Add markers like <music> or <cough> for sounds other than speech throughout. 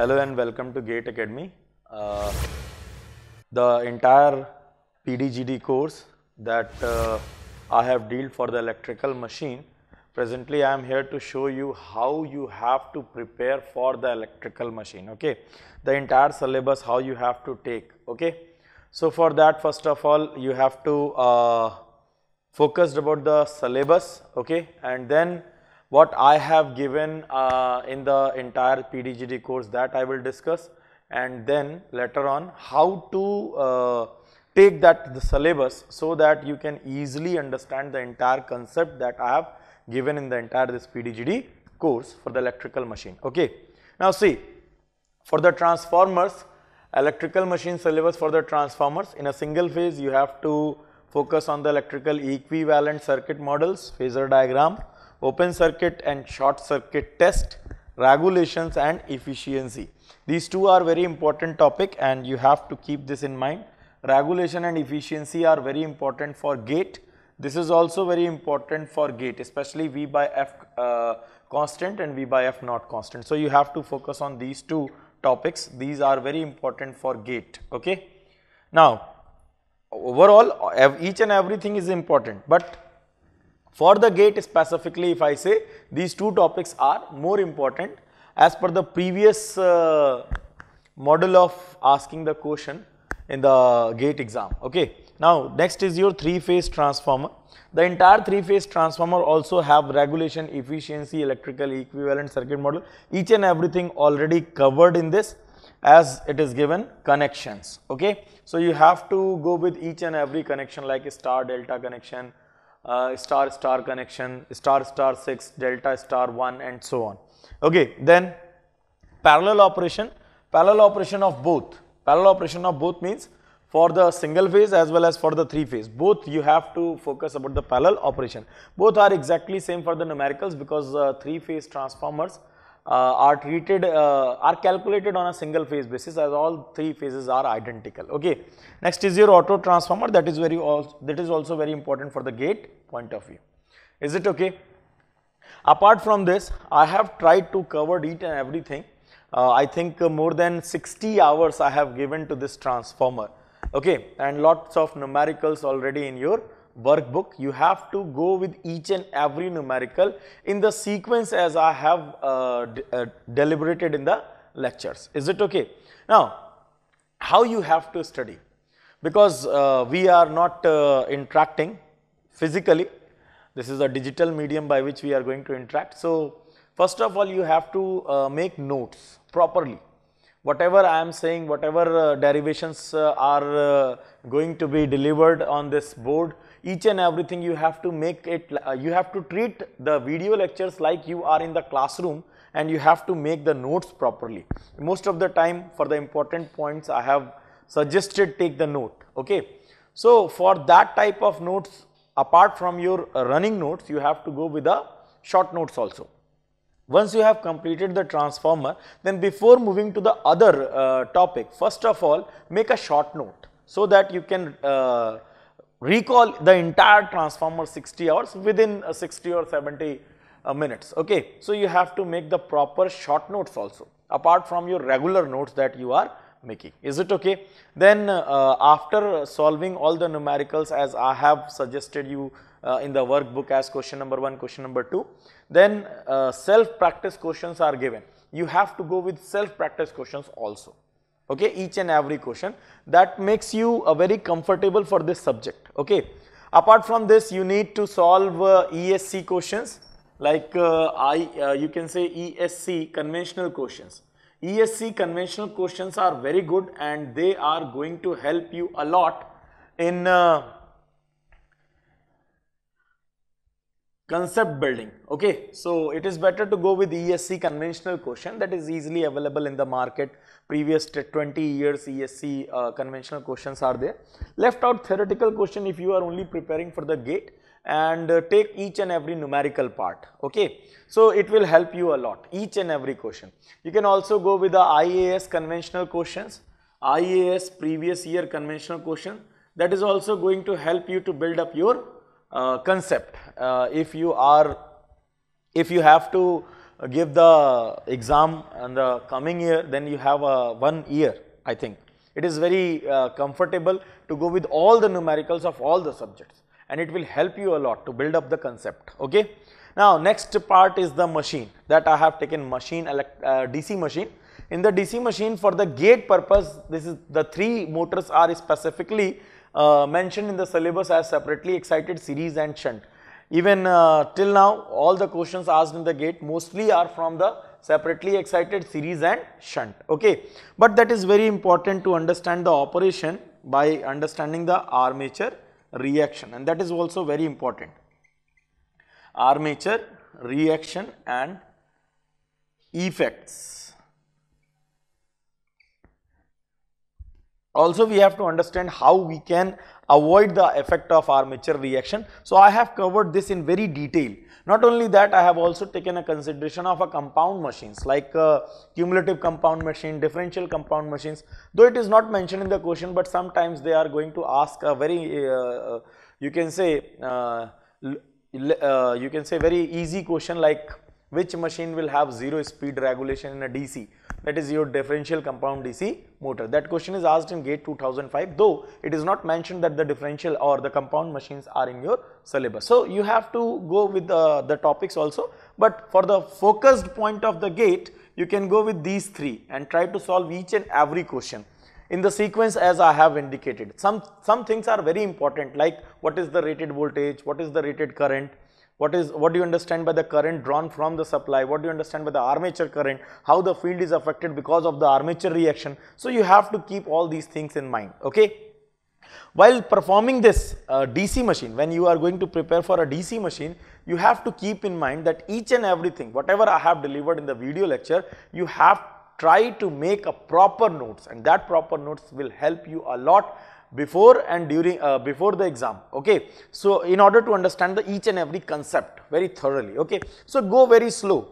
Hello and welcome to GATE Academy. Uh, the entire PDGD course that uh, I have dealt for the electrical machine. Presently, I am here to show you how you have to prepare for the electrical machine. Okay, the entire syllabus how you have to take. Okay, so for that, first of all, you have to uh, about the syllabus. Okay, and then what I have given uh, in the entire PDGD course that I will discuss and then later on how to uh, take that the syllabus so that you can easily understand the entire concept that I have given in the entire this PDGD course for the electrical machine. Okay. Now see for the transformers electrical machine syllabus for the transformers in a single phase you have to focus on the electrical equivalent circuit models, phasor diagram, open circuit and short circuit test, regulations and efficiency. These two are very important topic and you have to keep this in mind. Regulation and efficiency are very important for gate. This is also very important for gate especially V by F uh, constant and V by F not constant. So, you have to focus on these two topics. These are very important for gate. Okay. Now, overall each and everything is important, but for the gate specifically if I say these two topics are more important as per the previous uh, model of asking the question in the gate exam. Okay. Now, next is your three phase transformer. The entire three phase transformer also have regulation, efficiency, electrical equivalent circuit model, each and everything already covered in this as it is given connections. Okay. So, you have to go with each and every connection like a star delta connection, uh, star star connection, star star 6, delta star 1 and so on. Okay, then parallel operation, parallel operation of both, parallel operation of both means for the single phase as well as for the three phase, both you have to focus about the parallel operation. Both are exactly same for the numericals because uh, three phase transformers are treated uh, are calculated on a single phase basis as all three phases are identical. Okay. Next is your auto transformer. That is very also that is also very important for the gate point of view. Is it okay? Apart from this i have tried to cover each and everything. Uh, i think more than 60 hours i have given to this transformer. Okay. And lots of numericals already in your workbook, you have to go with each and every numerical in the sequence as I have uh, uh, deliberated in the lectures. Is it okay? Now, how you have to study? Because uh, we are not uh, interacting physically, this is a digital medium by which we are going to interact. So, first of all you have to uh, make notes properly whatever I am saying, whatever uh, derivations uh, are uh, going to be delivered on this board, each and everything you have to make it, uh, you have to treat the video lectures like you are in the classroom and you have to make the notes properly. Most of the time for the important points I have suggested take the note, okay. So, for that type of notes apart from your running notes, you have to go with the short notes also. Once you have completed the transformer, then before moving to the other uh, topic, first of all make a short note so that you can uh, recall the entire transformer 60 hours within uh, 60 or 70 uh, minutes. Okay. So, you have to make the proper short notes also apart from your regular notes that you are making. Is it okay? Then uh, after solving all the numericals as I have suggested you uh, in the workbook as question number 1, question number 2, then uh, self practice questions are given. You have to go with self practice questions also okay, each and every question that makes you uh, very comfortable for this subject. Okay. Apart from this you need to solve uh, ESE questions. Like uh, I uh, you can say ESE conventional questions. ESE conventional questions are very good and they are going to help you a lot in uh, concept building. Okay. So it is better to go with ESE conventional question. That is easily available in the market previous 20 years ESE uh, conventional questions are there. Left out theoretical question if you are only preparing for the gate and uh, take each and every numerical part okay? So it will help you a lot each and every question. You can also go with the IAS conventional questions IAS previous year conventional question. That is also going to help you to build up your uh, concept. Uh, if you are, if you have to give the exam in the coming year, then you have a one year, I think. It is very uh, comfortable to go with all the numericals of all the subjects and it will help you a lot to build up the concept, okay. Now, next part is the machine that I have taken machine, uh, DC machine. In the DC machine for the gate purpose, this is the three motors are specifically uh, mentioned in the syllabus as separately excited series and shunt. Even uh, till now, all the questions asked in the gate mostly are from the separately excited series and shunt, okay. But that is very important to understand the operation by understanding the armature reaction and that is also very important. Armature reaction and effects. Also we have to understand how we can avoid the effect of armature reaction. So I have covered this in very detail. Not only that I have also taken a consideration of a compound machines like uh, cumulative compound machine, differential compound machines though it is not mentioned in the question but sometimes they are going to ask a very uh, uh you can say uh, uh, you can say very easy question like which machine will have zero speed regulation in a DC that is your differential compound DC motor. That question is asked in GATE 2005 though it is not mentioned that the differential or the compound machines are in your syllabus. So, you have to go with the, the topics also but for the focused point of the GATE you can go with these three and try to solve each and every question in the sequence as I have indicated. Some, some things are very important like what is the rated voltage, what is the rated current, what is what do you understand by the current drawn from the supply? What do you understand by the armature current? How the field is affected because of the armature reaction? So you have to keep all these things in mind okay? While performing this uh, dc machine when you are going to prepare for a dc machine you have to keep in mind that each and everything whatever i have delivered in the video lecture you have try to make a proper notes and that proper notes will help you a lot before and during uh, before the exam okay? So in order to understand the each and every concept very thoroughly okay? So go very slow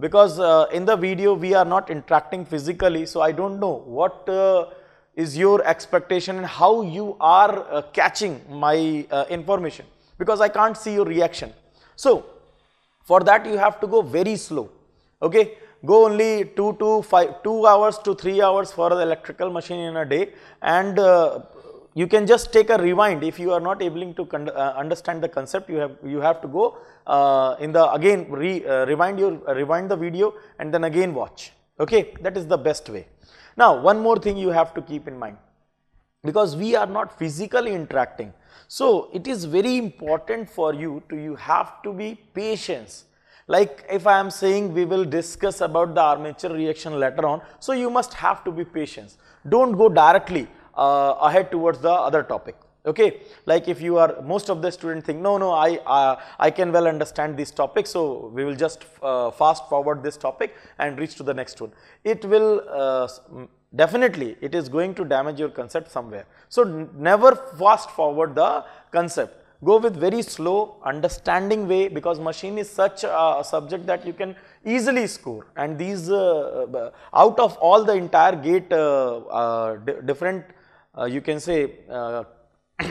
because uh, in the video we are not interacting physically so i don't know what uh, is your expectation and how you are uh, catching my uh, information because i can't see your reaction. So for that you have to go very slow okay? Go only 2 to 5 2 hours to 3 hours for the electrical machine in a day and uh, you can just take a rewind. If you are not able to uh, understand the concept you have you have to go uh, in the again re, uh, rewind your uh, rewind the video and then again watch. Okay? That is the best way. Now one more thing you have to keep in mind. Because we are not physically interacting. So it is very important for you to you have to be patient. Like if I am saying we will discuss about the armature reaction later on so you must have to be patient. Don't go directly uh, ahead towards the other topic. Okay? Like if you are most of the student think no no i uh, i can well understand this topic so we will just uh, fast forward this topic and reach to the next one. It will uh, definitely it is going to damage your concept somewhere. So never fast forward the concept. Go with very slow understanding way because machine is such a subject that you can easily score. And these uh, uh, out of all the entire gate different uh, you can say uh, <coughs>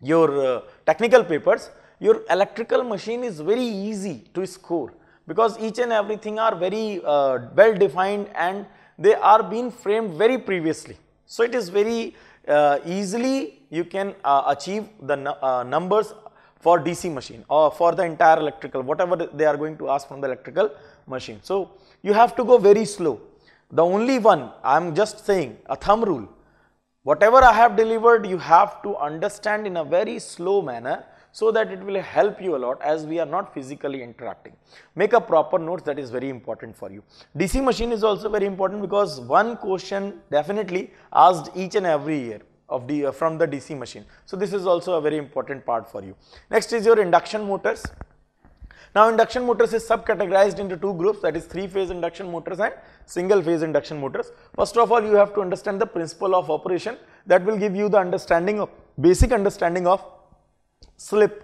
your uh, technical papers, your electrical machine is very easy to score because each and everything are very well defined and they are being framed very previously. So, it is very uh, easily you can uh, achieve the uh, numbers for DC machine or for the entire electrical whatever they are going to ask from the electrical machine. So, you have to go very slow. The only one I am just saying a thumb rule Whatever I have delivered, you have to understand in a very slow manner so that it will help you a lot as we are not physically interacting. Make a proper notes that is very important for you. DC machine is also very important because one question definitely asked each and every year of the uh, from the DC machine. So, this is also a very important part for you. Next is your induction motors. Now induction motors is subcategorized into two groups. That is three phase induction motors and single phase induction motors. First of all you have to understand the principle of operation. That will give you the understanding of basic understanding of slip,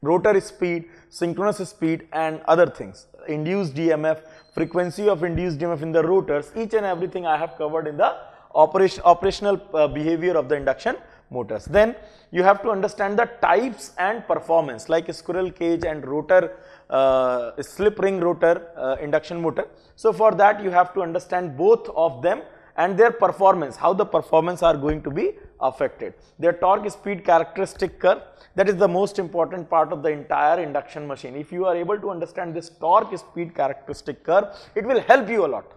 rotor speed, synchronous speed and other things. Induced EMF, frequency of induced EMF in the rotors each and everything I have covered in the operation, operational uh, behavior of the induction motors. Then you have to understand the types and performance like squirrel cage and rotor uh, slip ring rotor uh, induction motor. So for that you have to understand both of them and their performance, how the performance are going to be affected. Their torque speed characteristic curve that is the most important part of the entire induction machine. If you are able to understand this torque speed characteristic curve, it will help you a lot.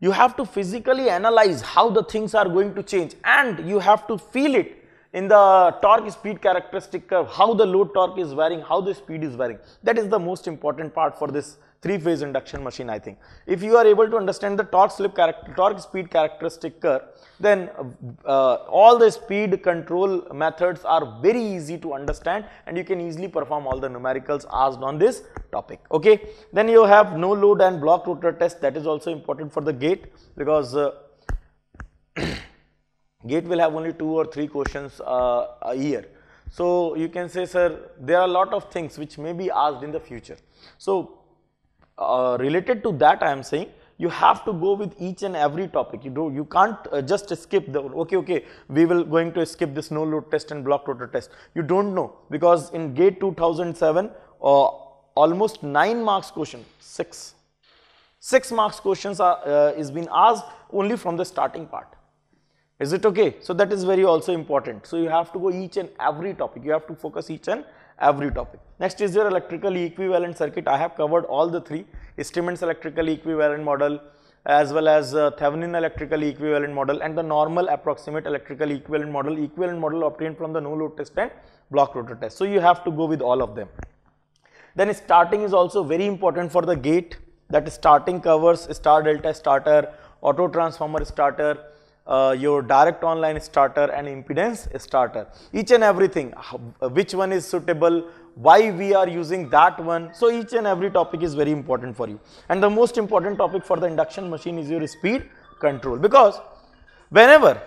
You have to physically analyze how the things are going to change and you have to feel it in the torque speed characteristic curve, how the load torque is varying, how the speed is varying. That is the most important part for this three phase induction machine I think. If you are able to understand the torque slip character, torque speed characteristic curve, then uh, all the speed control methods are very easy to understand and you can easily perform all the numericals asked on this topic. Okay. Then you have no load and block rotor test that is also important for the gate because uh, <coughs> gate will have only two or three questions uh, a year. So you can say sir there are a lot of things which may be asked in the future. So uh, related to that I am saying you have to go with each and every topic. You do you can't uh, just skip the okay okay we will going to skip this no load test and block rotor test. You don't know because in gate 2007 uh, almost 9 marks question 6 6 marks questions are uh, is been asked only from the starting part. Is it okay? So that is very also important. So you have to go each and every topic. You have to focus each and every topic. Next is your electrical equivalent circuit. I have covered all the three Siemens electrical equivalent model as well as uh, Thevenin electrical equivalent model and the normal approximate electrical equivalent model, equivalent model obtained from the no load test and block rotor test. So you have to go with all of them. Then starting is also very important for the gate that starting covers star delta starter, auto transformer starter, uh, your direct online starter and impedance starter. Each and everything, which one is suitable, why we are using that one. So, each and every topic is very important for you. And the most important topic for the induction machine is your speed control because whenever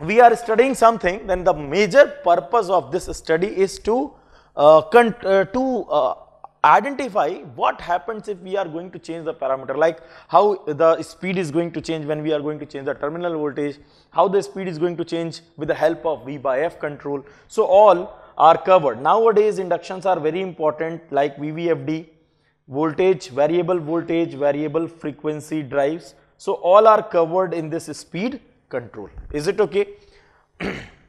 we are studying something then the major purpose of this study is to uh, uh, to uh, identify what happens if we are going to change the parameter like how the speed is going to change when we are going to change the terminal voltage, how the speed is going to change with the help of V by F control. So, all are covered. Nowadays inductions are very important like VVFD, voltage, variable voltage, variable frequency drives. So, all are covered in this speed control. Is it okay? <clears throat>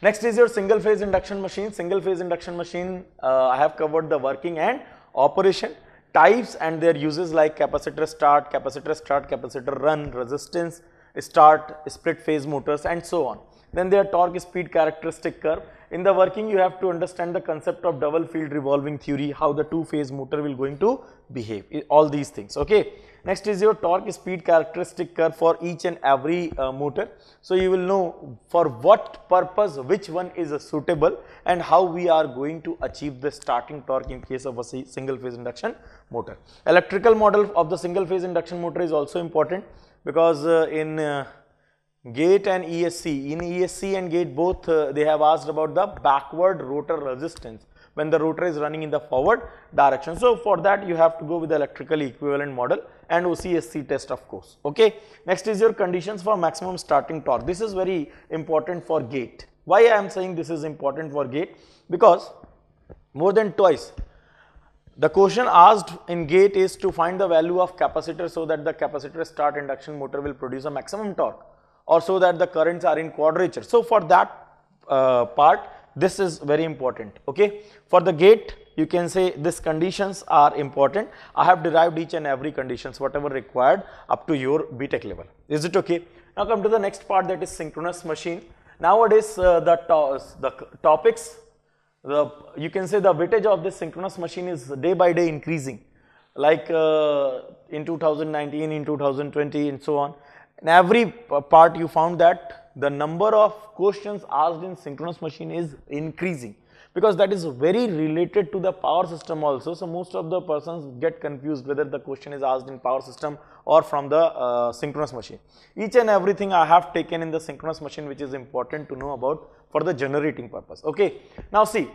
Next is your single phase induction machine. Single phase induction machine, uh, I have covered the working and operation types and their uses like capacitor start, capacitor start, capacitor run, resistance start, split phase motors and so on. Then their torque speed characteristic curve. In the working you have to understand the concept of double field revolving theory, how the two phase motor will going to behave, all these things. Okay. Next is your torque speed characteristic curve for each and every uh, motor. So, you will know for what purpose which one is suitable and how we are going to achieve the starting torque in case of a single phase induction motor. Electrical model of the single phase induction motor is also important because uh, in uh, gate and ESE, in ESE and gate both uh, they have asked about the backward rotor resistance when the rotor is running in the forward direction. So, for that you have to go with the electrical equivalent model and OCSC test of course. Okay. Next is your conditions for maximum starting torque. This is very important for gate. Why I am saying this is important for gate? Because more than twice the question asked in gate is to find the value of capacitor so that the capacitor start induction motor will produce a maximum torque or so that the currents are in quadrature. So, for that uh, part this is very important. Okay. For the gate you can say these conditions are important. I have derived each and every conditions whatever required up to your BTech level. Is it okay? Now come to the next part that is synchronous machine. Nowadays uh, the, to the topics the you can say the weightage of this synchronous machine is day by day increasing like uh, in 2019 in 2020 and so on in every part you found that the number of questions asked in synchronous machine is increasing because that is very related to the power system also. So, most of the persons get confused whether the question is asked in power system or from the uh, synchronous machine. Each and everything I have taken in the synchronous machine which is important to know about for the generating purpose. Okay. Now, see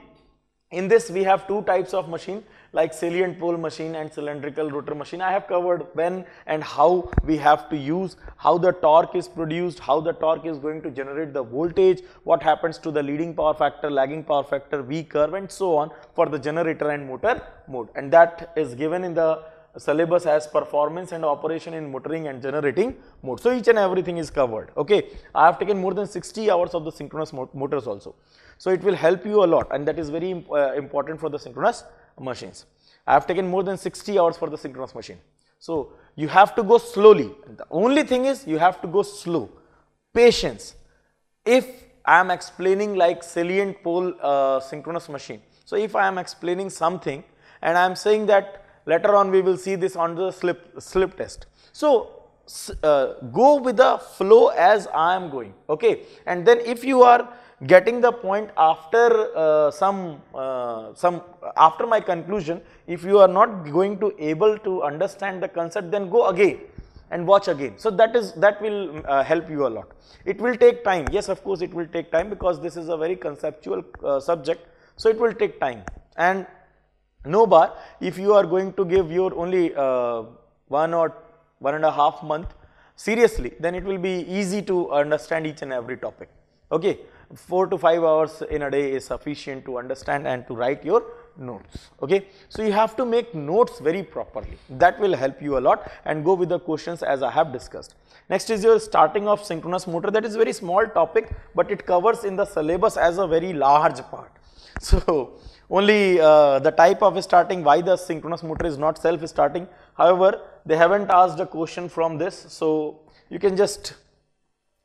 In this we have two types of machine like salient pole machine and cylindrical rotor machine. I have covered when and how we have to use, how the torque is produced, how the torque is going to generate the voltage, what happens to the leading power factor, lagging power factor, V curve and so on for the generator and motor mode and that is given in the syllabus as performance and operation in motoring and generating mode. So, each and everything is covered. Okay. I have taken more than 60 hours of the synchronous motors also. So, it will help you a lot and that is very imp uh, important for the synchronous machines. I have taken more than 60 hours for the synchronous machine. So, you have to go slowly. The only thing is you have to go slow. Patience. If I am explaining like salient pole uh, synchronous machine. So, if I am explaining something and I am saying that Later on we will see this on the slip, slip test. So, uh, go with the flow as I am going, okay. And then if you are getting the point after uh, some, uh, some, after my conclusion, if you are not going to able to understand the concept, then go again and watch again. So, that is, that will uh, help you a lot. It will take time, yes of course it will take time because this is a very conceptual uh, subject. So, it will take time and no bar if you are going to give your only uh, one or one and a half month seriously then it will be easy to understand each and every topic okay 4 to 5 hours in a day is sufficient to understand and to write your notes okay so you have to make notes very properly that will help you a lot and go with the questions as i have discussed next is your starting of synchronous motor that is very small topic but it covers in the syllabus as a very large part <laughs> so only uh, the type of starting why the synchronous motor is not self starting. However, they haven't asked a question from this. So, you can just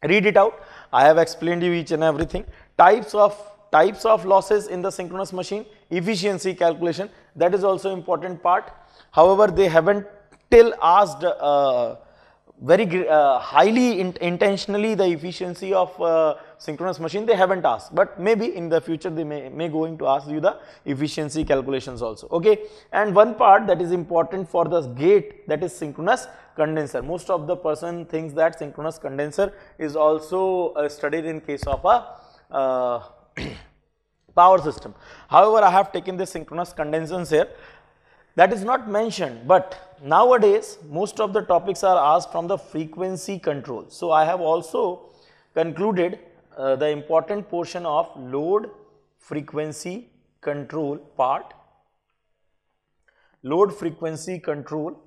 read it out. I have explained you each and everything. Types of types of losses in the synchronous machine, efficiency calculation that is also important part. However, they haven't till asked uh, very uh, highly in intentionally the efficiency of uh, synchronous machine they haven't asked. But maybe in the future they may, may going to ask you the efficiency calculations also okay? And one part that is important for the gate that is synchronous condenser. Most of the person thinks that synchronous condenser is also uh, studied in case of a uh, <clears throat> power system. However i have taken the synchronous condensers here that is not mentioned but nowadays most of the topics are asked from the frequency control. So, I have also concluded uh, the important portion of load frequency control part, load frequency control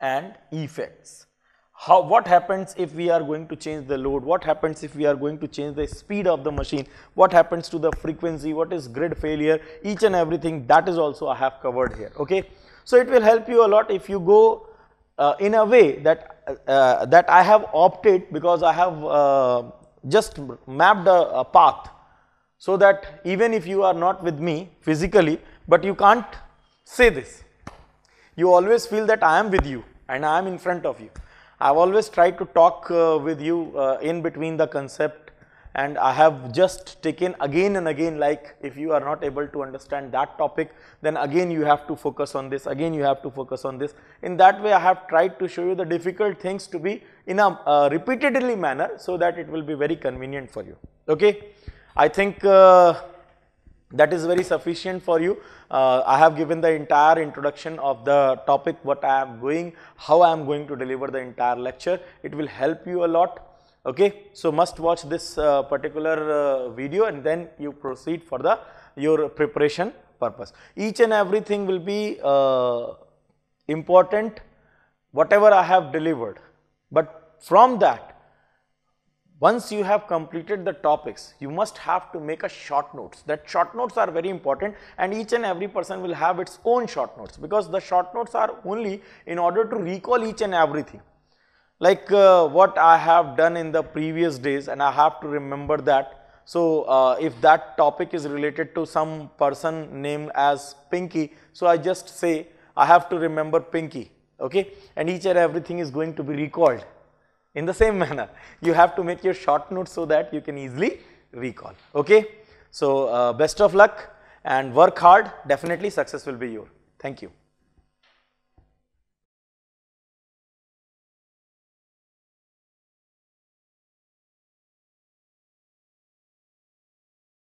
and effects. How, what happens if we are going to change the load, what happens if we are going to change the speed of the machine, what happens to the frequency, what is grid failure, each and everything that is also I have covered here. Okay. So, it will help you a lot if you go uh, in a way that uh, that I have opted because I have uh, just mapped a, a, path so that even if you are not with me physically, but you can't say this. You always feel that I am with you and I am in front of you. I have always tried to talk uh, with you uh, in between the concept and I have just taken again and again like if you are not able to understand that topic then again you have to focus on this again you have to focus on this. In that way I have tried to show you the difficult things to be in a uh, repeatedly manner so that it will be very convenient for you. Okay? I think uh, that is very sufficient for you. Uh, I have given the entire introduction of the topic what I am going how I am going to deliver the entire lecture. It will help you a lot okay. So, must watch this uh, particular uh, video and then you proceed for the your preparation purpose. Each and everything will be uh, important whatever I have delivered, but from that once you have completed the topics, you must have to make a short notes. That short notes are very important and each and every person will have its own short notes because the short notes are only in order to recall each and everything like uh, what I have done in the previous days and I have to remember that. So, uh, if that topic is related to some person named as Pinky, so I just say I have to remember Pinky okay and each and everything is going to be recalled in the same <laughs> manner. You have to make your short notes so that you can easily recall okay. So, uh, best of luck and work hard definitely success will be your. Thank you.